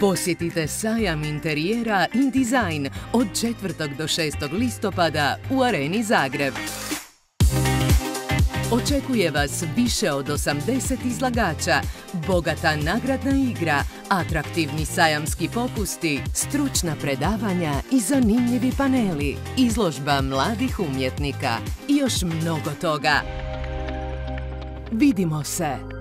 Posjetite sajam interijera InDesign od 4. do 6. listopada u Areni Zagreb. Očekuje vas više od 80 izlagača, bogata nagradna igra, atraktivni sajamski popusti, stručna predavanja i zanimljivi paneli, izložba mladih umjetnika i još mnogo toga. Vidimo se!